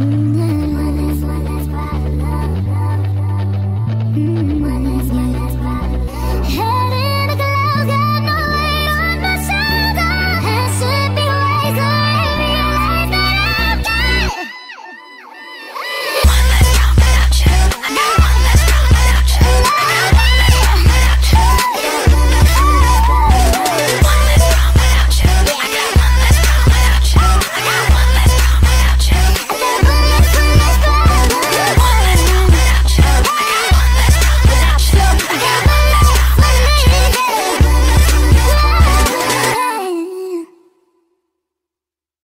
Mm-hmm.